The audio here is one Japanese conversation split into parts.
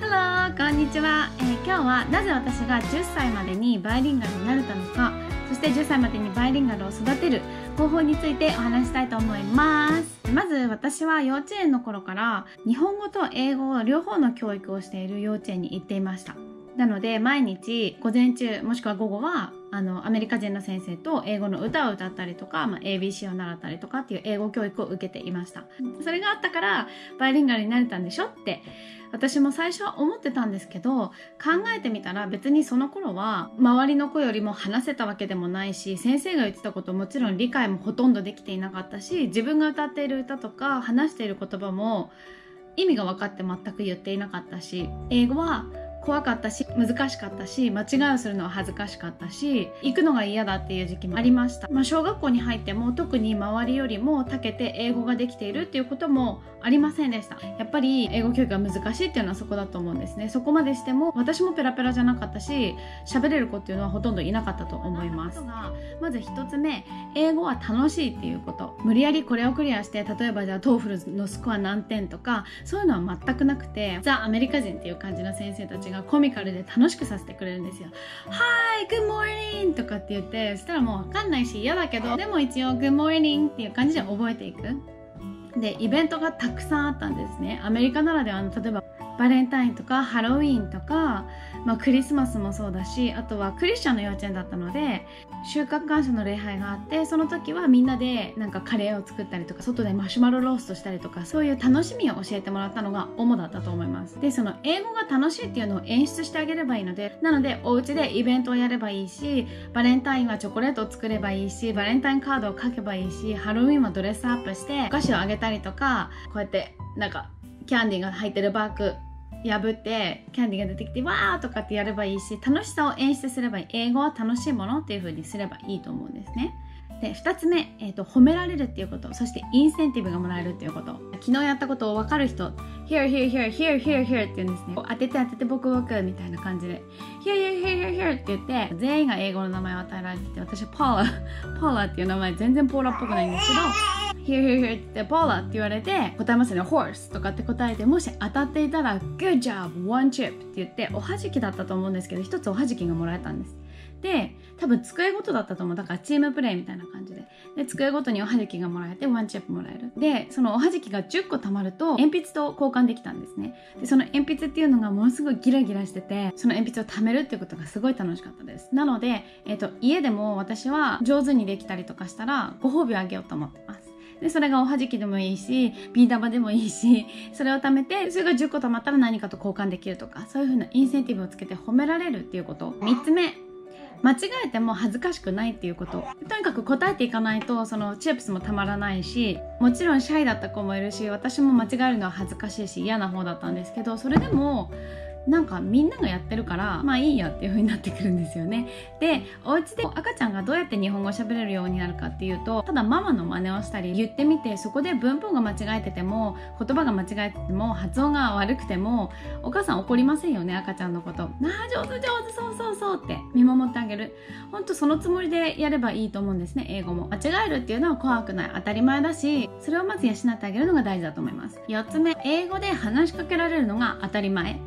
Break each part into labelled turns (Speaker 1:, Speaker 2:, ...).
Speaker 1: Hello! こんにちは、えー今日はなぜ私が10歳までにバイリンガルになれたのかそして10歳までにバイリンガルを育てる方法についてお話したいと思いますまず私は幼稚園の頃から日本語と英語両方の教育をしている幼稚園に行っていましたなので毎日午前中もしくは午後はあのアメリカ人の先生と英語の歌を歌ったりとか、まあ、ABC を習ったりとかっていう英語教育を受けていました。それがあったからバイリンガルになれたんでしょって私も最初は思ってたんですけど考えてみたら別にその頃は周りの子よりも話せたわけでもないし先生が言ってたこともちろん理解もほとんどできていなかったし自分が歌っている歌とか話している言葉も意味が分かって全く言っていなかったし英語は怖かったし難しかったし間違いをするのは恥ずかしかったし行くのが嫌だっていう時期もありました、まあ、小学校に入っても特に周りよりも長けて英語ができているっていうこともありませんでした。やっぱり英語教育が難しいっていうのはそこだと思うんですね。そこまでしても私もペラペラじゃなかったし喋れる子っていうのはほとんどいなかったと思います。まず1つ目英語は楽しいっていうこと。無理やりこれをクリアして例えばじゃあ TOEFL のスコア何点とかそういうのは全くなくてザ・アメリカ人っていう感じの先生たちがコミカルで楽しくさせてくれるんですよ。Hi, good morning! とかって言ってそしたらもう分かんないし嫌だけどでも一応 good morning っていう感じで覚えていく。でイベントがたくさんあったんですね。アメリカならではの例えばバレンタインとかハロウィンとか、まあ、クリスマスもそうだしあとはクリスチャンの幼稚園だったので収穫感謝の礼拝があってその時はみんなでなんかカレーを作ったりとか外でマシュマロローストしたりとかそういう楽しみを教えてもらったのが主だったと思います。でその英語が楽しいっていうのを演出してあげればいいのでなのでお家でイベントをやればいいしバレンタインはチョコレートを作ればいいしバレンタインカードを書けばいいしハロウィンはドレスアップしてお菓子をあげたりとかこうやってなんかキャンディーが入ってるバッグ破ってキャンディーが出てきてわーとかってやればいいし楽しさを演出すればいい英語は楽しいものっていう風にすればいいと思うんですね。で2つ目、えーと、褒められるっていうことそしてインセンティブがもらえるっていうこと。昨日やったことを分かる人 here here here here here here って言うんですね。当てて当てて僕僕みたいな感じで。here here here here here って言って全員が英語の名前を与えられてて私はポーラポーラっていう名前全然ポーラっぽくないんですけど here here here ってポーラって言われて答えますね horse とかって答えてもし当たっていたら good job one chip って言っておはじきだったと思うんですけど一つおはじきがもらえたんですで多分机ごとだったと思うだからチームプレイみたいな感じでで机ごとにおはじきがもらえてワンチップもらえるでそのおはじきが10個貯まると鉛筆と交換できたんですねでその鉛筆っていうのがものすごいギラギラしててその鉛筆を貯めるっていうことがすごい楽しかったですなので、えーと、家でも私は上手にできたりとかしたらご褒美をあげようと思ってますでそれがおはじきでもいいしビー玉でもいいしそれを貯めてそれが10個貯まったら何かと交換できるとかそういう風なインセンティブをつけて褒められるっていうこと。3つ目。間違えても恥ずかしくないっていうこと。とにかく答えていかないとそのチップスもたまらないしもちろんシャイだった子もいるし私も間違えるのは恥ずかしいし嫌な方だったんですけどそれでもなんかみんながやってるからまあいいやっていう風になってくるんですよね。でお家で赤ちゃんがどうやって日本語喋れるようになるかっていうとただママの真似をしたり言ってみてそこで文法が間違えてても言葉が間違えてても発音が悪くてもお母さん怒りませんよね赤ちゃんのことなあ上手上手そうそうそうって見守ってあげる。ほんとそのつもりでやればいいと思うんですね英語も。間違えるっていうのは怖くない。当たり前だしそれをまず養ってあげるのが大事だと思います。4つ目英語で話しかけられるのが当たり前。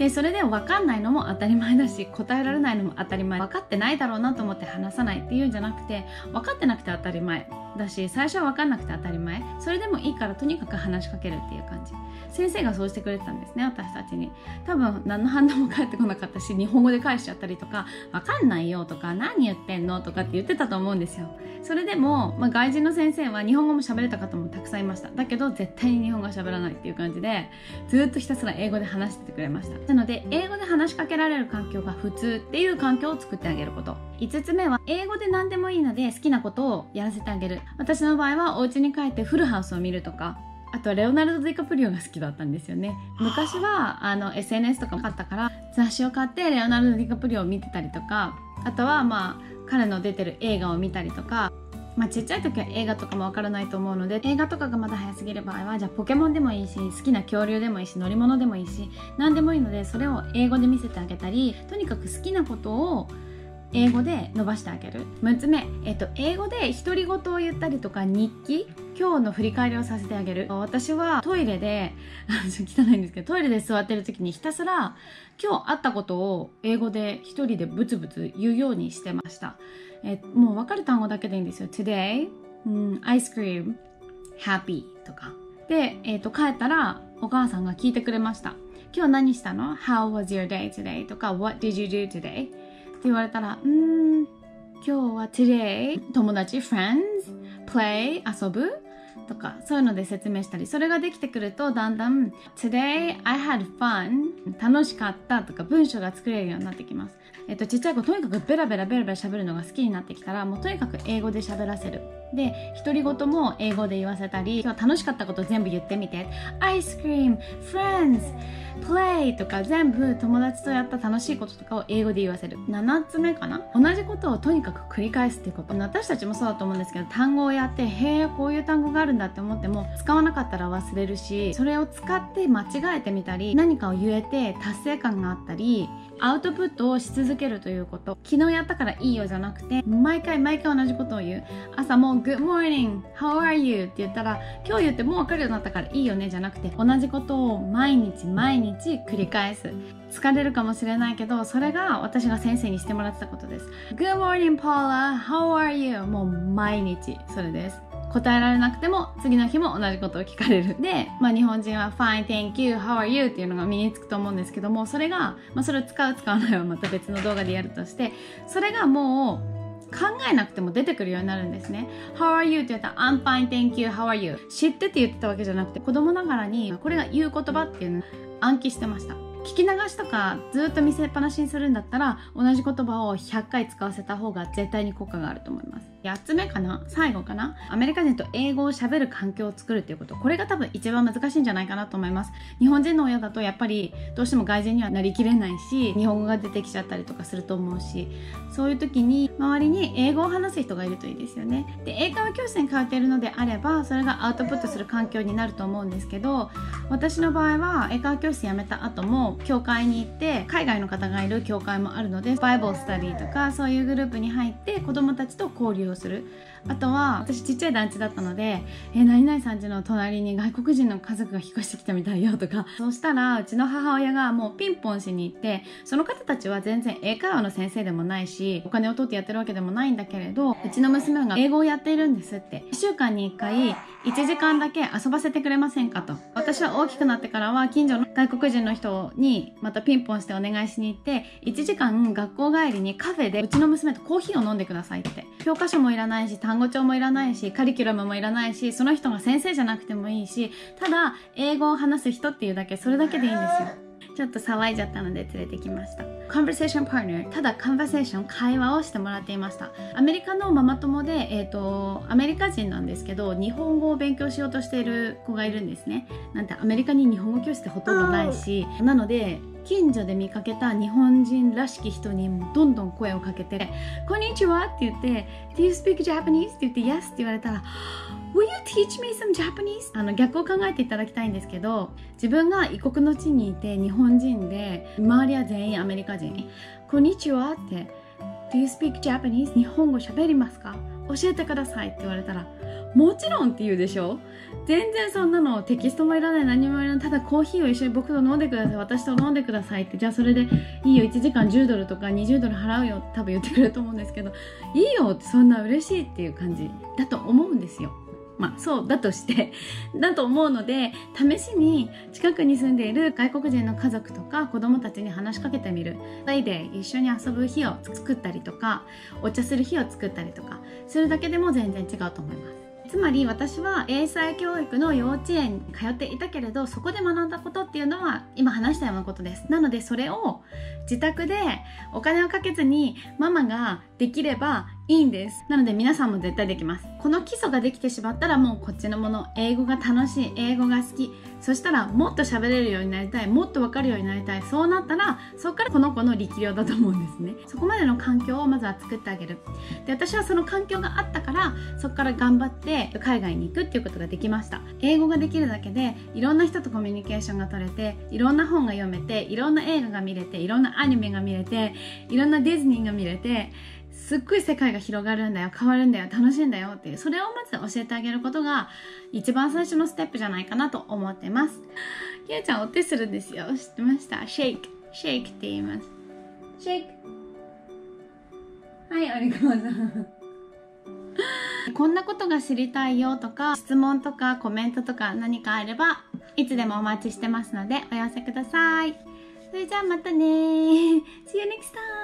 Speaker 1: でそれで分かんないのも当たり前だし答えられないのも当たり前。分かってないだろうなと思って話さないっていうんじゃなくて分かってなくて当たり前だし最初は分かんなくて当たり前。それでもいいからとにかく話しかけるっていう感じ。先生がそうしてくれてたんですね私たちに。多分何の反応も返ってこなかったし日本語で返しちゃったりとか分かんないよとか何言ってんのとかって言ってたと思うんですよ。それでも、まあ、外人の先生は日本語も喋れた方もたくさんいました。だけど絶対に日本語は喋らないっていう感じでずっとひたすら英語で話しててくれました。なので英語で話しかけられる環境が普通っていう環境を作ってあげること。5つ目は英語で何でもいいので好きなことをやらせてあげる。私の場合はお家に帰ってフルハウスを見るとか。あとレオナルド・ディカプリオが好きだったんですよね。昔はあの SNS とかも買ったから雑誌を買ってレオナルド・ディカプリオを見てたりとか。あとはまあ彼の出てる映画を見たりとかまあ、ちっちゃい時は映画とかもわからないと思うので映画とかがまだ早すぎる場合はじゃあポケモンでもいいし好きな恐竜でもいいし乗り物でもいいし何でもいいのでそれを英語で見せてあげたりとにかく好きなことを英語で伸ばしてあげる。6つ目、えっと、英語で独り言を言ったりとか日記今日の振り返りをさせてあげる。私はトイレで汚いんですけどトイレで座ってる時にひたすら今日あったことを英語で一人でブツブツ言うようにしてました。えもう分かる単語だけでいいんですよ today、うん、アイスクリーム happy とかで、えーと、帰ったらお母さんが聞いてくれました今日何したの ?How was your day today? とか What did you do today? って言われたらうん今日は today 友達 friends play 遊ぶとかそういうので説明したりそれができてくるとだんだん Today I had fun 楽しかったとか文章が作れるようになってきます。えっとちっちゃい子とにかくベラベラベラベラ喋るのが好きになってきたらもうとにかく英語で喋らせる。で独り言も英語で言わせたり今日楽しかったこと全部言ってみてアイスクリーム friends play とか全部友達とやった楽しいこととかを英語で言わせる。7つ目かな？同じことをとにかく繰り返すっていうこと。私たちもそうだと思うんですけど単語をやってへえこういう単語があるんだって思っても使わなかったら忘れるしそれを使って間違えてみたり何かを言えて達成感があったりアウトプットをし続けるということ。昨日やったからいいよじゃなくて毎回毎回同じことを言う。朝も Good morning how are you? って言ったら今日言ってもう分かるようになったからいいよねじゃなくて同じことを毎日毎日繰り返す。疲れるかもしれないけどそれが私が先生にしてもらってたことです。Good morning Paula how are you? もう毎日それです。答えられなくても次の日も同じことを聞かれるで、まあ、日本人は Fine, thank you, how are you? っていうのが身につくと思うんですけどもそれが、まあ、それを使う使わないはまた別の動画でやるとしてそれがもう考えなくても出てくるようになるんですね。How are you? って言ったら I'm fine, thank you, how are you? 知ってって言ってたわけじゃなくて子供ながらにこれが言う言葉っていうのを暗記してました。聞き流しとかずっと見せっぱなしにするんだったら同じ言葉を100回使わせた方が絶対に効果があると思います。8つ目かな？最後かな？アメリカ人と英語をしゃべる環境を作るっていうこと。これが多分一番難しいんじゃないかなと思います。日本人の親だとやっぱりどうしても外人にはなりきれないし日本語が出てきちゃったりとかすると思うしそういう時に周りに英語を話す人がいるといいですよね。で英会話教室に通っているのであればそれがアウトプットする環境になると思うんですけど私の場合は英会話教室辞めた後も教会に行って海外の方がいる教会もあるのでバイブルスタディとかそういうグループに入って子どもたちと交流をする。あとは私ちっちゃい団地だったので「え何々さん家の隣に外国人の家族が引っ越してきたみたいよ」とか。そうしたらうちの母親がもうピンポンしに行ってその方たちは全然英会話の先生でもないしお金を取ってやってるわけでもないんだけれどうちの娘が英語をやっているんですって。1週間に1回1時間だけ遊ばせてくれませんかと。私は大きくなってからは近所の外国人の人にまたピンポンしてお願いしに行って1時間学校帰りにカフェでうちの娘とコーヒーを飲んでくださいって。教科書もいらないし単語帳もいらないしカリキュラムもいらないしその人が先生じゃなくてもいいしただ英語を話す人っていうだけそれだけでいいんですよ。ちょっと騒いじゃったので連れてきました。Conversation Partner ただ Conversation 会話をしてもらっていました。アメリカのママ友で、えーと、アメリカ人なんですけど日本語を勉強しようとしている子がいるんですね。なんてアメリカに日本語教室ってほとんどないしなので近所で見かけた日本人らしき人にもどんどん声をかけて「こんにちは」って言って「Do you speak Japanese?」って言って「Yes」って言われたら Will you teach me some Japanese? あの逆を考えていただきたいんですけど自分が異国の地にいて日本人で周りは全員アメリカ人こんにちはって Do you speak Japanese? 日本語喋りますか教えてくださいって言われたらもちろんって言うでしょ？全然そんなのテキストもいらない何もいらない。ただコーヒーを一緒に僕と飲んでください。私と飲んでくださいって。じゃあそれでいいよ。1時間10ドルとか20ドル払うよ。多分言ってくれると思うんですけど。いいよ。ってそんな嬉しいっていう感じだと思うんですよ。まあそうだとして。だと思うので試しに近くに住んでいる外国人の家族とか子供たちに話しかけてみる。2人で一緒に遊ぶ日を作ったりとかお茶する日を作ったりとかするだけでも全然違うと思います。つまり私は英才教育の幼稚園に通っていたけれどそこで学んだことっていうのは今話したようなことです。なのでそれを自宅でお金をかけずにママができればいいんです。なので皆さんも絶対できます。この基礎ができてしまったらもうこっちのもの、英語が楽しい、英語が好き、そしたらもっと喋れるようになりたい、もっとわかるようになりたい、そうなったらそこからこの子の力量だと思うんですね。そこまでの環境をまずは作ってあげる。で、私はその環境があったからそこから頑張って海外に行くっていうことができました。英語ができるだけでいろんな人とコミュニケーションが取れて、いろんな本が読めて、いろんな映画が見れて、いろんなアニメが見れて、いろんなディズニーが見れて、すっごい世界が広がるんだよ変わるんだよ楽しいんだよっていうそれをまず教えてあげることが一番最初のステップじゃないかなと思ってます。ゆうちゃんお手するんですよ。知ってました？シェイク。シェイクって言います。シェイク。はいありがとうございますこんなことが知りたいよとか質問とかコメントとか何かあればいつでもお待ちしてますのでお寄せください。それじゃあまたね See you next time!